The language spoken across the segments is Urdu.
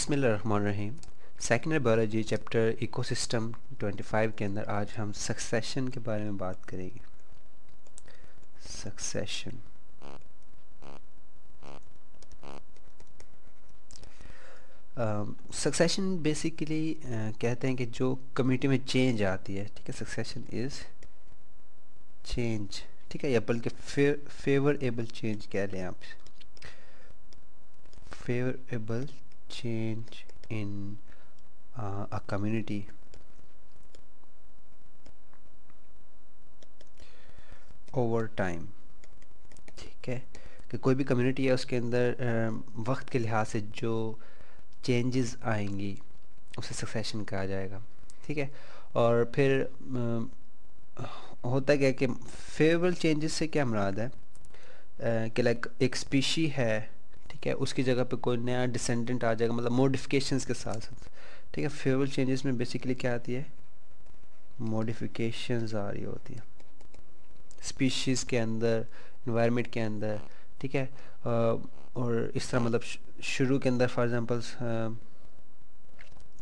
بسم اللہ الرحمن الرحیم۔ Second biology chapter ecosystem twenty five کے اندر آج ہم سکسیشن کے بارے میں بات کریں گے۔ سکسیشن سکسیشن بیسیکلی کہتے ہیں کہ جو کمیونٹی میں چینج آتی ہے، ٹھیک ہے سکسیشن از چینج ٹھیک ہے، یا بلکہ فیور ایبل چینج کہہ لیں آپ۔ Favourable change in uh, a community? Over time ٹھیک ہے کہ کوئی بھی کمیونٹی ہے اس کے اندر وقت کے لحاظ سے جو چینجز آئیں گی اسے سکسیشن کہا جائے گا ٹھیک ہے اور پھر ہوتا کیا کہ فیوریبل چینجز سے کیا مراد ہے کہ لائک ایک اسپیشی ہے ٹھیک ہے، اس کی جگہ پہ کوئی نیا ڈسینڈنٹ آ جائے گا مطلب موڈیفکیشنز کے ساتھ ساتھ۔ ٹھیک ہے فیول چینجز میں بیسیکلی کیا آتی ہے؟ موڈیفیکیشنز آ رہی ہوتی ہیں۔ اسپیشیز کے اندر انوائرمنٹ کے اندر، ٹھیک ہے۔ اور اس طرح مطلب شروع کے اندر فار ایگزامپلس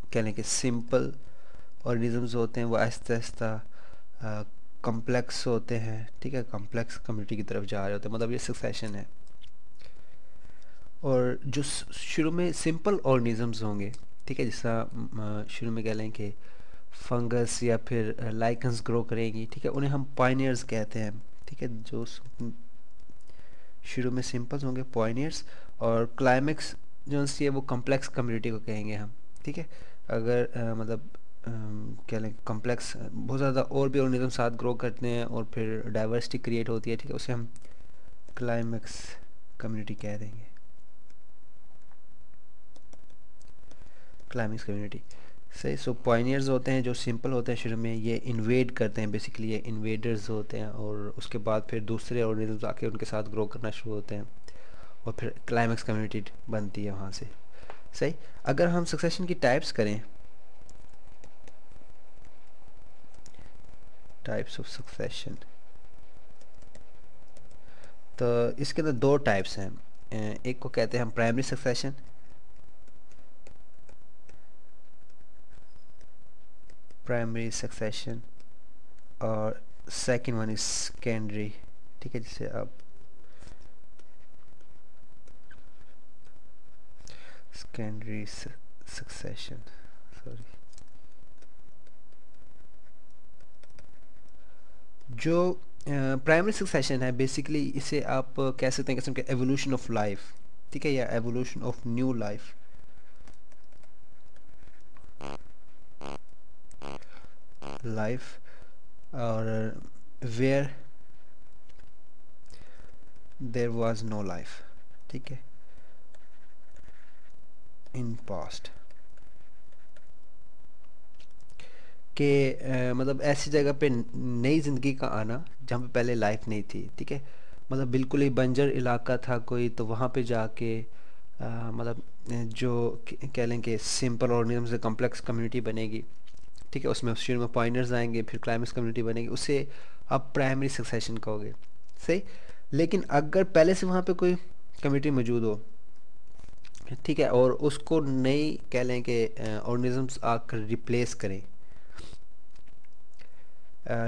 کہہ لیں کہ سمپل آرگنیزمز ہوتے ہیں، وہ آہستہ آہستہ کمپلیکس ہوتے ہیں۔ ٹھیک ہے کمپلیکس کمیونٹی کی طرف جا رہے ہوتے ہیں۔ مطلب یہ سکسیشن ہے۔ اور جو شروع میں سمپل آرگنیزمز ہوں گے، ٹھیک ہے جس طرح شروع میں کہہ لیں کہ فنگس یا پھر لائکنز گرو کریں گی، ٹھیک ہے، انہیں ہم پوائنیئرز کہتے ہیں، ٹھیک ہے، جو شروع میں سمپلز ہوں گے پوائنیئرز اور کلائمیکس جو ہے، وہ کمپلیکس کمیونٹی کو کہیں گے ہم، ٹھیک ہے، اگر مطلب کہہ لیں کمپلیکس بہت زیادہ اور بھی آرگنیزم ساتھ گرو کرتے ہیں اور پھر ڈائیورسٹی کریٹ ہوتی ہے، ٹھیک ہے، اسے ہم کلائمیکس کمیونٹی کہہ دیں گے۔ کلائمنگس کمیونٹی صحیح سو پوائنیئرز ہوتے ہیں جو سمپل ہوتے ہیں شروع میں، یہ انویڈ کرتے ہیں بیسیکلی یہ انویڈرز ہوتے ہیں اور اس کے بعد پھر دوسرے آرگنیزمز آ کے ان کے ساتھ گرو کرنا شروع ہوتے ہیں اور پھر کلائمیکس کمیونٹی بنتی ہے وہاں سے۔ صحیح اگر ہم سکسیشن کی ٹائپس کریں ٹائپس آف سکسیشن تو اس کے اندر دو ٹائپس ہیں۔ ایک کو کہتے ہیں ہم پرائمری سکسیشن پرائمری سکسیشن اور سیکنڈ ون از سیکنڈری ٹھیک ہے جسے آپ سیکنڈری سکسیشن سوری جو پرائمری سکسیشن ہے بیسیکلی اسے آپ کہہ سکتے ہیں قسم کے ایولیوشن آف لائف ٹھیک ہے یا evolution of new life life اور where there was no life ٹھیک ہے ان پاسٹ کہ مطلب ایسی جگہ پہ نئی زندگی کا آنا جہاں پہ پہلے لائف نہیں تھی، ٹھیک ہے؟ مطلب بالکل ہی بنجر علاقہ تھا کوئی، تو وہاں پہ جا کے مطلب جو کہہ لیں کہ سمپل آرگنیزم سے کمپلیکس کمیونٹی بنے گی۔ ٹھیک ہے، اس میں شروع میں پوائنٹرز آئیں گے، پھر کلائمیکس کمیونٹی بنے گی، اسے آپ پرائمری سکسیشن کہو گے۔ صحیح؟ لیکن اگر پہلے سے وہاں پہ کوئی کمیونٹی موجود ہو، ٹھیک ہے، اور اس کو نئی کہہ لیں کہ آرگنیزمس آ کر ریپلیس کریں۔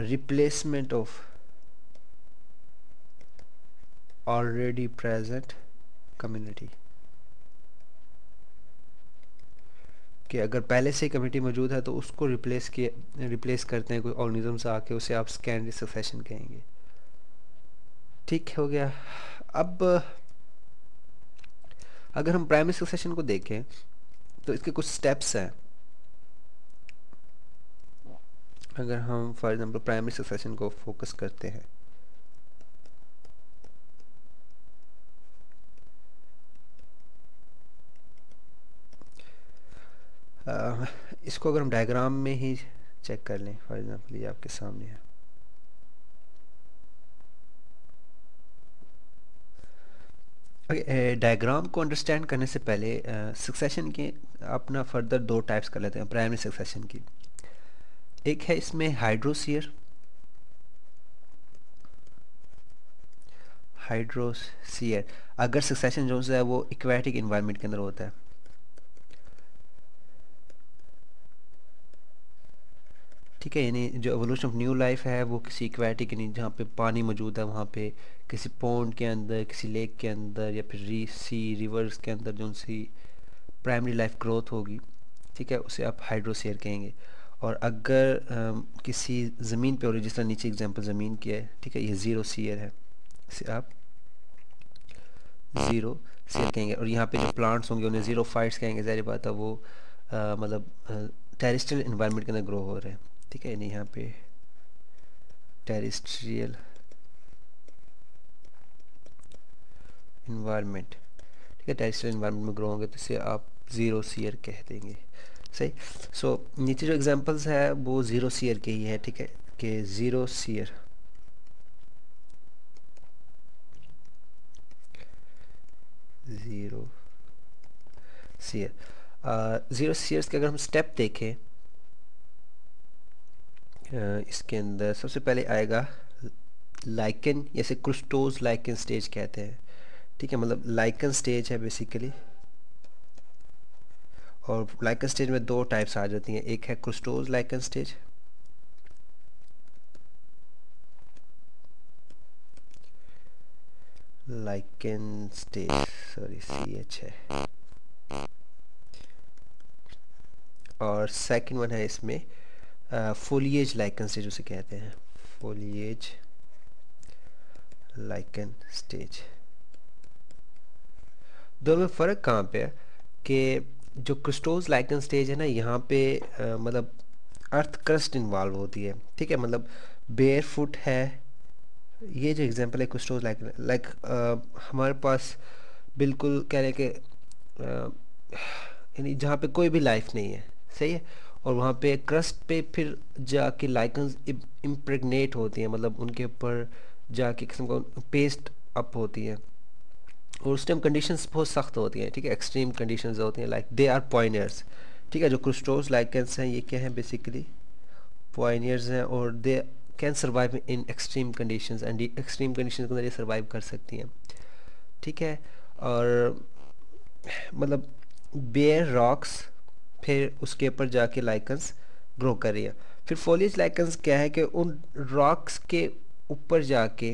Replacement of already present community کہ اگر پہلے سے کمیٹی موجود ہے تو اس کو ریپلیس کیے ریپلیس کرتے ہیں کوئی آرگنیزم سے آ کے، اسے آپ سکینڈری سکسیشن کہیں گے۔ ٹھیک، ہو گیا۔ اب اگر ہم پرائمری سکسیشن کو دیکھیں تو اس کے کچھ سٹیپس ہیں۔ اگر ہم فار ایگزامپل پرائمری سکسیشن کو فوکس کرتے ہیں۔ اس کو اگر ہم ڈائیگرام میں ہی چیک کر لیں فار ایگزامپل یہ آپ کے سامنے ہے۔ ڈائیگرام کو انڈرسٹینڈ کرنے سے پہلے سکسیشن کے اپنا فردر دو ٹائپس کر لیتے ہیں پرائمری سکسیشن کی۔ ایک ہے اس میں ہائیڈروسیئر ہائیڈروسیئر اگر سکسیشن جو ہے، وہ ایکویٹک انوائرمنٹ کے اندر ہوتا ہے۔ ٹھیک ہے یعنی جو ایولیوشن آف نیو لائف ہے، وہ کسی ایکویٹک یعنی جہاں پہ پانی موجود ہے، وہاں پہ کسی پونڈ کے اندر، کسی لیک کے اندر، یا پھر ری سی ریورس کے اندر جو in sea primary life growth ہوگی، ٹھیک ہے، اسے آپ ہائیڈروسیئر کہیں گے۔ اور اگر کسی زمین پہ ہو رہی جس طرح نیچے اگزامپل زمین کی ہے، ٹھیک ہے، یہ زیرو سیئر ہے، اسے آپ زیرو سیئر کہیں گے۔ اور یہاں پہ جو پلانٹس ہوں گے، انہیں زیرو فائٹس کہیں گے، ظاہر بات ہے، وہ مطلب ٹیرسٹریل انوائرمنٹ کے اندر گرو ہو رہے ہیں۔ ٹھیک ہے یعنی یہاں پہ ٹیرسٹریل انوائرمنٹ ٹھیک ہے ٹیرسٹریل انوائرمنٹ میں گرو ہوں گے تو اسے آپ زیرو سیئر کہہ دیں گے۔ صحیح؟ سو نیچے جو اگزامپلس ہے وہ زیرو سیئر کے ہی ہے ٹھیک ہے، کہ zero share zero share zero Sears کے اگر ہم سٹیپ دیکھیں اس کے اندر سب سے پہلے آئے گا لائکن جیسے کرسٹوز لائکن سٹیج کہتے ہیں۔ ٹھیک ہے مطلب لائکن سٹیج ہے بیسیکلی اور لائکن سٹیج میں دو ٹائپس آ جاتی ہیں، ایک ہے crustose lichen stage. Lichen stage, sorry C H ہے۔ اور سیکنڈ ون ہے اس میں فولیج لائکن سٹیج اسے کہتے ہیں۔ فولیج لائکن سٹیج دونوں میں فرق کہاں پہ ہے کہ جو کرسٹوز لائکن سٹیج ہے نا، یہاں پہ مطلب ارتھ کرسٹ انوالو ہوتی ہے۔ ٹھیک ہے مطلب بیئر فٹ ہے۔ یہ جو اگزامپل ہے کرسٹوز لائکن لائک ہمارے پاس بالکل کہہ رہے کہ یعنی جہاں پہ کوئی بھی لائف نہیں ہے۔ صحیح ہے؟ اور وہاں پہ کرسٹ پہ پھر جا کے لائکنز امپریگنیٹ ہوتی ہیں مطلب ان کے اوپر جا کے قسم کا پیسٹ اپ ہوتی ہیں۔ اور اس ٹائم کنڈیشنز بہت سخت ہوتی ہیں، ٹھیک ہے؟ ایکسٹریم کنڈیشنز ہوتی ہیں لائک دے آر پوائنرس ٹھیک ہے؟ جو کرسٹوز لائکنس ہیں، یہ کیا ہیں بیسیکلی پوائنیئرز ہیں اور they can survive in extreme conditions and extreme conditions کے اندر یہ سروائیو کر سکتی ہیں۔ ٹھیک ہے؟ اور مطلب بیئر راکس پھر اس کے اوپر جا کے لائکنس گرو کر رہی ہے پھر فولیج لائکنس کیا ہے کہ ان راکس کے اوپر جا کے،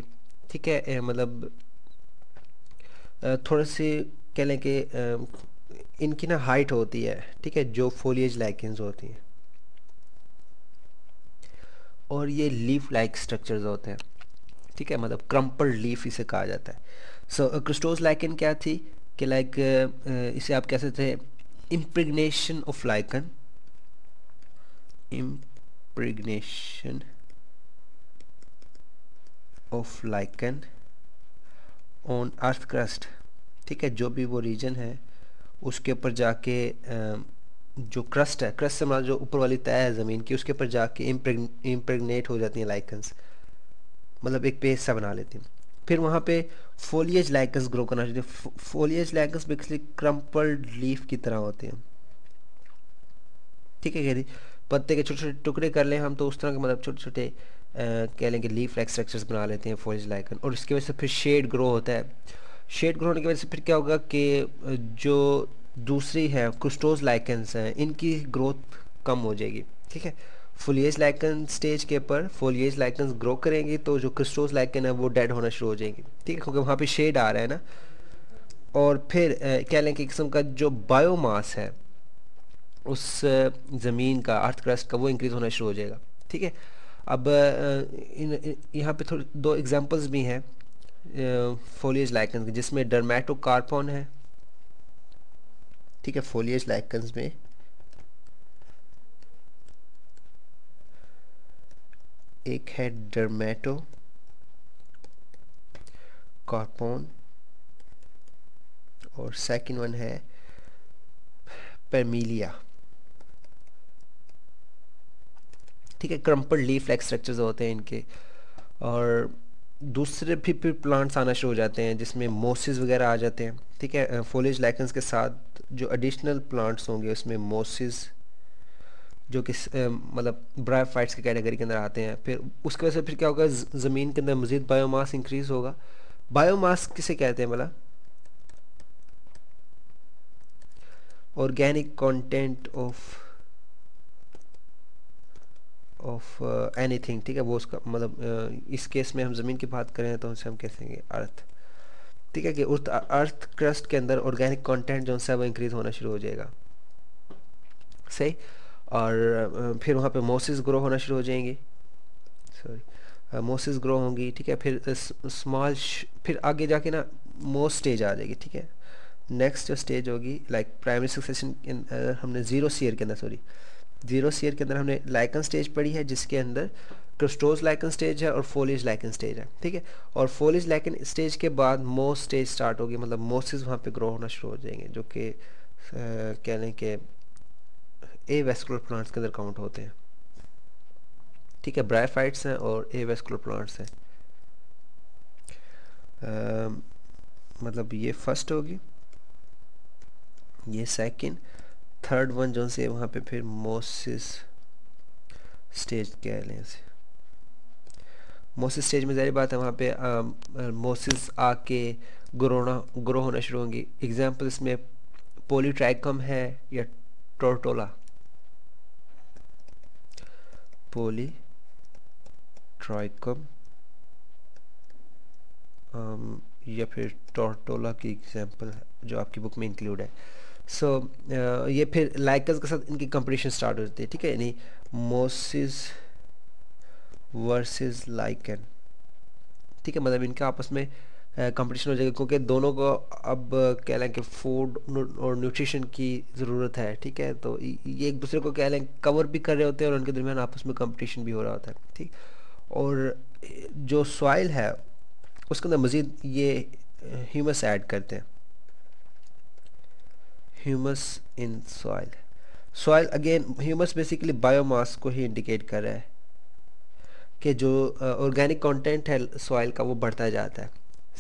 ٹھیک ہے مطلب تھوڑا سی کہہ لیں کہ ان کی نا ہائٹ ہوتی ہے، ٹھیک ہے، جو فولیج لائکنز ہوتی ہیں۔ اور یہ لیف لائک سٹرکچرز ہوتے ہیں، ٹھیک ہے مطلب کرمپل لیف اسے کہا جاتا ہے۔ سو کرسٹوز لائکن کیا تھی کہ لائک اسے آپ کہہ سکتے ہیں impregnation of lichen impregnation of lichen on earth crust ٹھیک ہے، جو بھی وہ ریجن ہے، اس کے اوپر جا کے جو کرسٹ ہے کرسٹ سے ہمارا جو اوپر والی طے ہے زمین کی، اس کے اوپر جا کے امپریگنیٹ ہو جاتی ہیں لائکنس مطلب ایک پیس سا بنا لیتی ہیں۔ پھر وہاں پہ فولیج لائکنس گرو کرنا چاہتے ہیں۔ Foliage lichens basically crumpled leaf کی طرح ہوتے ہیں۔ ٹھیک ہے کہ پتے کے چھوٹے چھوٹے ٹکڑے کر لیں ہم تو اس طرح کے مطلب چھوٹے چھوٹے کہہ لیں کہ لیف لائک اسٹرکچرز بنا لیتے ہیں فولیج لائکن اور اس کی وجہ سے پھر شیڈ گرو ہوتا ہے۔ شیڈ گرو ہونے کی وجہ سے پھر کیا ہوگا کہ جو دوسری ہے کرسٹوز لائکنس ہیں، ان کی گروتھ کم ہو جائے گی۔ ٹھیک ہے۔ فولیج لائکن سٹیج کے پر فولیج لائکنز گرو کریں گی تو جو کرسٹوز لائکن ہے وہ ڈیڈ ہونا شروع ہو جائیں گی ٹھیک ہے کیونکہ وہاں پہ شیڈ آ رہا ہے نا اور پھر کہہ لیں کہ قسم کا جو بایو ماس ہے اس زمین کا ارتھ کرسٹ کا وہ انکریز ہونا شروع ہو جائے گا ٹھیک ہے اب یہاں پہ تھوڑی دو ایگزامپلز بھی ہیں فولیج لائکنز جس میں ڈرمیٹو کارپون ہے ٹھیک ہے فولیج لائکنز میں ایک ہے ڈرمیٹو کارپون اور سیکنڈ ون ہے پیرمیلیا ٹھیک ہے کرمپل لیف لائک اسٹرکچرز ہوتے ہیں ان کے۔ اور دوسرے بھی پھر پلانٹس آنا شروع ہو جاتے ہیں، جس میں موسز وغیرہ آ جاتے ہیں۔ ٹھیک ہے، فولیج لائکنز کے ساتھ جو ایڈیشنل پلانٹس ہوں گے، اس میں موسز جو کہ مطلب برائے فائٹس کی کیٹیگری کے اندر آتے ہیں، پھر اس کی وجہ سے پھر کیا ہوگا زمین کے اندر مزید بایو ماس انکریز ہوگا۔ بایو ماس کسے کہتے ہیں بلا organic content of of any thing ٹھیک ہے؟ وہ اس کا مطلب اس کیس میں ہم زمین کی بات کریں تو اسے ہم کہتے ہیں ارتھ ٹھیک ہے کہ ارتھ کرسٹ کے اندر آرگینک کانٹینٹ جو ہے وہ انکریز ہونا شروع ہو جائے گا۔ صحیح؟ اور پھر وہاں پہ موسز گرو ہونا شروع ہو جائیں گی سوری موسز گرو ہوں گی، ٹھیک ہے؟ پھر اسمال پھر آگے جا کے نا مو اسٹیج آ جائے گی، ٹھیک ہے؟ نیکسٹ جو اسٹیج ہوگی لائک پرائمری سکسیشن ہم نے زیرو سیئر کے اندر سوری زیرو سیئر کے اندر ہم نے لائکن اسٹیج پڑھی ہے، جس کے اندر کرسٹوز لائکن اسٹیج ہے اور فولیج لائکن اسٹیج ہے، ٹھیک ہے؟ اور فولیج لائکن اسٹیج کے بعد مو اسٹیج سٹارٹ ہوگی مطلب موسز وہاں پہ گرو ہونا شروع ہو جائیں گے، جو کہ کہہ لیں کہ اے ویسکولر پلانٹس کے اندر کاؤنٹ ہوتے ہیں۔ ٹھیک ہے برائفائٹس ہیں اور اے ویسکولر پلانٹس ہیں مطلب یہ فرسٹ ہوگی، یہ سیکنڈ تھرڈ ون جو سے وہاں پہ پھر موسس سٹیج کہہ لیں اسے۔ موسس سٹیج میں ظاہر بات ہے، وہاں پہ موسس آ کے گرونا گرو ہونا شروع ہوں گی اگزامپل اس میں پولی ٹرائکم ہے یا ٹورٹولا پولی ٹرائکم um, یا پھر ٹورٹولا کی اگزامپل جو آپ کی بک میں انکلوڈ ہے. سو uh, یہ پھر لائکز کے ساتھ ان کی کمپٹیشن سٹارٹ ہو جاتی ہے، ٹھیک ہے؟ یعنی موسز ورسز لائکن ٹھیک ہے؟ مطلب ان کا آپس میں کمپٹیشن ہو جائے گا، کیونکہ دونوں کو اب کہہ لیں کہ فوڈ اور نیوٹریشن کی ضرورت ہے، ٹھیک ہے؟ تو یہ ایک دوسرے کو کہہ لیں کور بھی کر رہے ہوتے ہیں اور ان کے درمیان آپس میں کمپٹیشن بھی ہو رہا ہوتا ہے، ٹھیک؟ اور جو سوائل ہے، اس کے اندر مزید یہ ہیومس ایڈ کرتے ہیں۔ Humus in soil soil again humus basically biomass کو ہی انڈیکیٹ کر رہا ہے کہ جو آرگینک کانٹینٹ ہے سوائل کا وہ بڑھتا جاتا ہے۔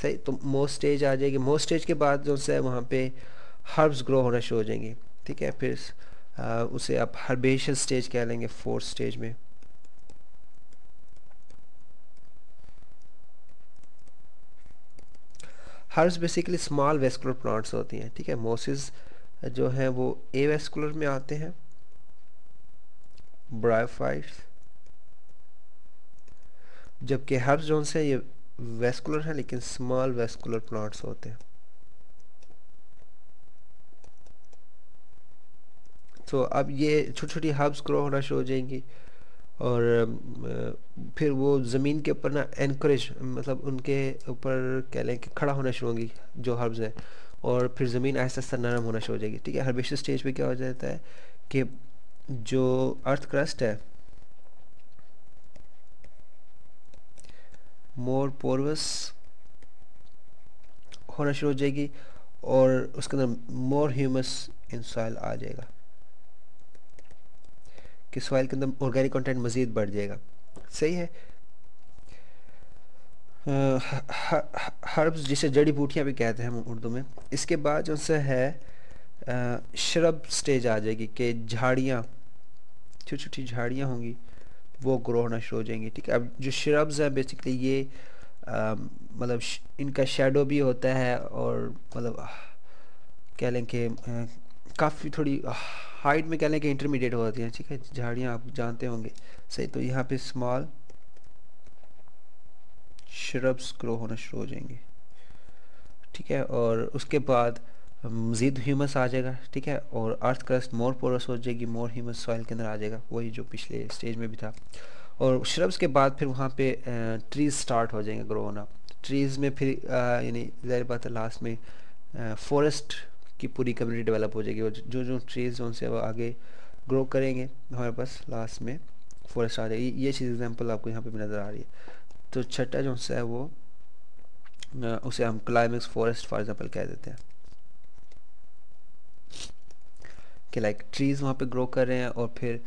صحیح، تو مو سٹیج آ جائے گی۔ مو سٹیج کے بعد جو سے وہاں پہ ہربز گرو ہونا شروع ہو جائیں گے۔ ٹھیک ہے، پھر اسے آپ ہربیشل سٹیج کہہ لیں گے فورتھ سٹیج میں۔ Herbs basically small vascular plants ہوتی ہیں۔ ٹھیک ہے موسز جو ہیں، وہ اے ویسکولر میں آتے ہیں۔ برائیفائٹس جبکہ ہر جون سے یہ ویسکولر ہیں، لیکن سمال ویسکولر پلانٹس ہوتے ہیں۔ تو اب یہ چھوٹی چھوٹی ہبس گرو ہونا شروع ہو جائیں گی اور پھر وہ زمین کے اوپر نا انکریج مطلب ان کے اوپر کہہ لیں کہ کھڑا ہونا شروع ہوں گی جو ہربز ہیں۔ اور پھر زمین آہستہ آہستہ نرم ہونا شروع ہو جائے گی۔ ٹھیک ہے ہربیشل سٹیج پہ کیا ہو جاتا ہے کہ جو ارتھ کرسٹ ہے مور پورس ہونا شروع ہو جائے گی اور اس کے اندر مور ہیومس ان سوائل آ جائے گا، کہ سوائل کے اندر آرگینک کانٹینٹ مزید بڑھ جائے گا۔ صحیح ہے۔ ہربز جسے جڑی بوٹیاں بھی کہتے ہیں ہم اردو میں، اس کے بعد جو سے ہے شرب سٹیج آ جائے گی کہ جھاڑیاں، چھوٹی چھوٹی جھاڑیاں ہوں گی۔ وہ گرو ہونا شروع ہو جائیں گی ٹھیک ہے؟ اب جو شربز ہیں بیسکلی یہ مطلب ان کا شیڈو بھی ہوتا ہے اور مطلب کہہ لیں کہ کافی تھوڑی ہائٹ میں کہہ لیں کہ انٹرمیڈیٹ ہوتی ہیں، ٹھیک ہے؟ جھاڑیاں آپ جانتے ہوں گے۔ صحیح، تو یہاں پہ اسمال شربس گرو ہونا شروع ہو جائیں گے، ٹھیک ہے؟ اور اس کے بعد مزید ہیومس آ جائے گا، ٹھیک ہے؟ اور ارتھ کرسٹ مور پورس ہو جائے گی مور ہیومس سوائل کے اندر آ جائے گا، وہی جو پچھلے اسٹیج میں بھی تھا۔ اور شربس کے بعد پھر وہاں پہ ٹریز سٹارٹ ہو جائیں گے گرو ہونا۔ ٹریز میں پھر یعنی ظاہر بات ہے لاسٹ میں فورسٹ کی پوری کمیونٹی ڈیولپ ہو جائے گی۔ اور جو جو ٹریز ان سے وہ آگے گرو کریں گے ہمارے پاس لاسٹ میں فورسٹ آ جائے گی۔ یہ چیز ایگزامپل آپ کو یہاں پہ بھی نظر آ رہی ہے۔ تو چھٹا جو ہے وہ اسے ہم کلائمیکس فورسٹ فار ایگزامپل کہہ دیتے ہیں۔ کہ لائک ٹریز وہاں پہ گرو کر رہے ہیں اور پھر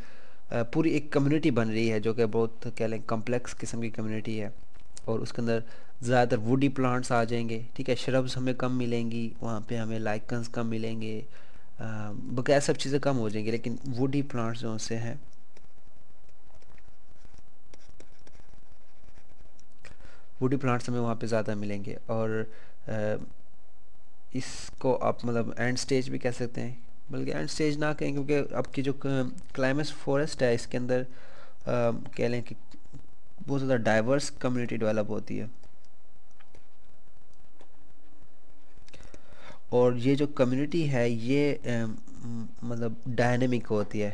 پوری ایک کمیونٹی بن رہی ہے جو کہ بہت کہہ لیں کمپلیکس قسم کی کمیونٹی ہے اور اس کے اندر زیادہ تر ووڈی پلانٹس آ جائیں گے، ٹھیک ہے شربز ہمیں کم ملیں گی، وہاں پہ ہمیں لائکنز کم ملیں گے بقیہ سب چیزیں کم ہو جائیں گی، لیکن ووڈی پلانٹس جو سے ہیں۔ ووڈی پلانٹس ہمیں وہاں پہ زیادہ ملیں گے اور اس کو آپ مطلب اینڈ سٹیج بھی کہہ سکتے ہیں۔ بلکہ اینڈ سٹیج نہ کہیں، کیونکہ اب کی جو کلائمیس فورسٹ ہے، اس کے اندر کہہ لیں کہ بہت زیادہ ڈائیورس کمیونٹی ڈیولپ ہوتی ہے۔ اور یہ جو کمیونٹی ہے، یہ مطلب ڈائنمک ہوتی ہے۔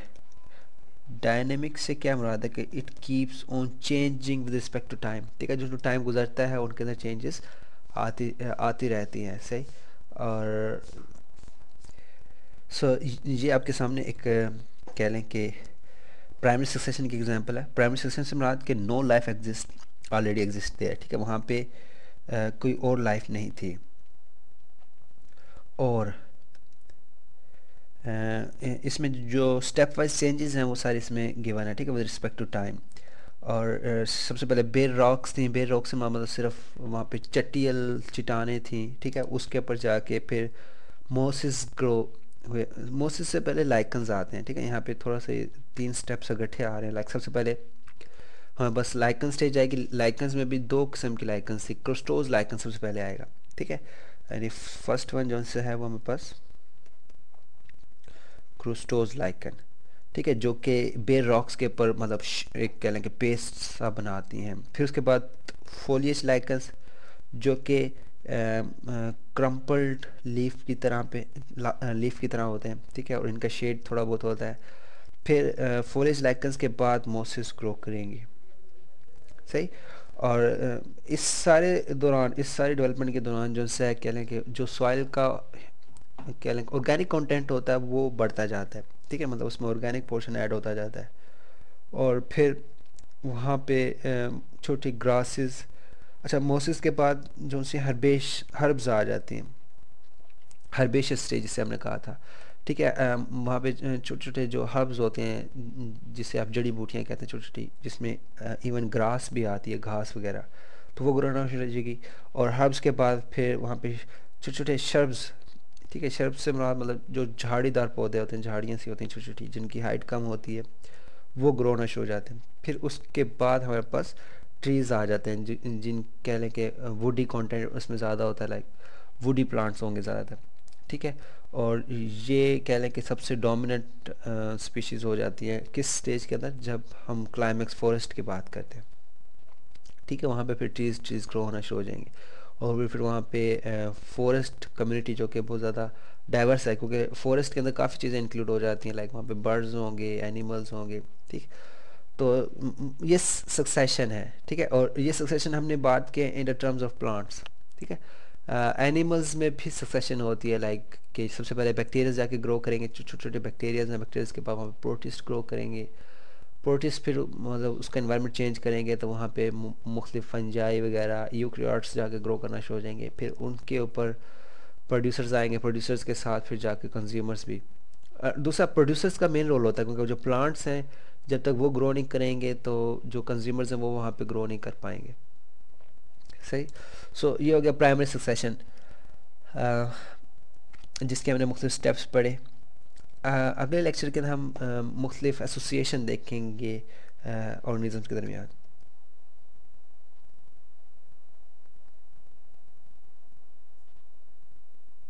ڈائنمک سے کیا مراد ہے کہ it keeps on changing with respect to time ٹھیک ہے، جو جو ٹائم گزرتا ہے، ان کے اندر چینجز آتی آتی رہتی ہیں، صحیح؟ اور سو یہ آپ کے سامنے ایک، کہہ لیں کہ پرائمری سکسیشن کی ایگزامپل ہے۔ پرائمری سکسیشن سے مراد کہ no life exist already exist ہے ٹھیک ہے؟ وہاں پہ کوئی اور لائف نہیں تھی۔ اور اس میں جو سٹیپ وائز چینجز ہیں وہ سارے اس میں گیون ہے، ٹھیک ہے؟ ود رسپیکٹ ٹو ٹائم اور سب سے پہلے بیر راکس تھیں۔ بیر راک سے مطلب صرف وہاں پہ چٹیل، چٹانیں تھیں، ٹھیک ہے؟ اس کے اوپر جا کے پھر موسز گرو ہوئے۔ موسز سے پہلے لائکنز آتے ہیں، ٹھیک ہے؟ یہاں پہ تھوڑا سا تین سٹیپس اگٹھے آ رہے ہیں۔ لائک سب سے پہلے ہاں بس لائکن سٹیج آئے گی۔ لائکنز میں بھی دو قسم کی لائکنز تھی۔ کرسٹوز لائکن سب سے پہلے آئے گا، ٹھیک ہے؟ یعنی فرسٹ ون جو سے ہے وہ ہمیں پاس کروسٹوز لائکن ٹھیک ہے؟ جو کہ بیر راکس کے اوپر مطلب ایک کہہ لیں کہ پیسٹ سا بناتی ہیں۔ پھر اس کے بعد فولیش لائکنس جو کہ کرمپلڈ لیف کی طرح پہ لیف کی طرح ہوتے ہیں، ٹھیک ہے، اور ان کا شیڈ تھوڑا بہت ہوتا ہے۔ پھر فولیش لائکنس کے بعد موسس گرو کریں گی صحیح؟ اور اس سارے دوران، اس سارے ڈیولپمنٹ کے دوران جو سے کہہ لیں کہ جو سوائل کا، کہہ لیں آرگینک کانٹینٹ ہوتا ہے، وہ بڑھتا جاتا ہے۔ ٹھیک ہے مطلب اس میں آرگینک پورشن ایڈ ہوتا جاتا ہے۔ اور پھر وہاں پہ چھوٹی گراسز اچھا موسس کے بعد جو سی ہربیش ہربز آ جاتی ہیں ہربیش اسٹیج جسے ہم نے کہا تھا، ٹھیک ہے وہاں پہ چھوٹے چھوٹے جو ہربز ہوتے ہیں، جسے آپ جڑی بوٹیاں کہتے ہیں، چھوٹی چھوٹی، جس میں ایون گراس بھی آتی ہے، گھاس وغیرہ، تو وہ گرونا شروع ہو جائے گی۔ اور ہربز کے بعد پھر وہاں پہ چھوٹے چھوٹے شربز، ٹھیک ہے، شربز سے مراد مطلب جو جھاڑی دار پودے ہوتے ہیں، جھاڑیاں سی ہوتی ہیں، چھوٹی چھوٹی، جن کی ہائٹ کم ہوتی ہے، وہ گرو ہونا شروع ہو جاتے ہیں۔ پھر اس کے بعد ہمارے پاس ٹریز آ جاتے ہیں، جن کہہ لیں کہ ووڈی کانٹینٹ اس میں زیادہ ہوتا ہے لائک ووڈی پلانٹس ہوں گے زیادہ تر، ٹھیک ہے؟ اور یہ کہہ لیں کہ سب سے ڈومیننٹ سپیشیز ہو جاتی ہے کس سٹیج کے اندر؟ جب ہم کلائمیکس فورسٹ کی بات کرتے ہیں، ٹھیک ہے؟ وہاں پہ پھر ٹریز ٹریز گرو ہونا شروع ہو جائیں گے، اور پھر وہاں پہ فورسٹ کمیونٹی جو کہ بہت زیادہ ڈائیورس ہے، کیونکہ فورسٹ کے اندر کافی چیزیں انکلوڈ ہو جاتی ہیں لائک وہاں پہ برڈز ہوں گے اینیملز ہوں گے، ٹھیک تو یہ سکسیشن ہے، ٹھیک ہے؟ اور یہ سکسیشن ہم نے بات کیا in the terms of plants ٹھیک ہے؟ اینیملز میں بھی سکسیشن ہوتی ہے لائک کہ سب سے پہلے بیکٹیریاز جا کے گرو کریں گے، چھوٹے چھوٹے بیکٹیریاز ہیں بیکٹیریاز کے بعد وہاں پہ پروٹسٹ گرو کریں گے۔ پروٹسٹ پھر مطلب اس کا انوائرمنٹ چینج کریں گے، تو وہاں پہ مختلف فنجائی وغیرہ یوکریاٹس جا کے گرو کرنا شروع ہو جائیں گے۔ پھر ان کے اوپر پروڈیوسرز آئیں گے پروڈیوسرز کے ساتھ پھر جا کے کنزیومرز بھی۔ دوسرا پروڈیوسرز کا مین رول ہوتا ہے، کیونکہ جو پلانٹس ہیں جب تک وہ گرو نہیں کریں گے تو جو کنزیومرز ہیں وہ وہاں پہ گرو نہیں کر پائیں گے۔ صحیح؟ سو یہ ہو گیا پرائمری سکسیشن جس کے ہم نے مختلف سٹیپس پڑھے۔ اگلے لیکچر کے اندر ہم مختلف ایسوسیشن دیکھیں گے آرگنیزمس کے درمیان۔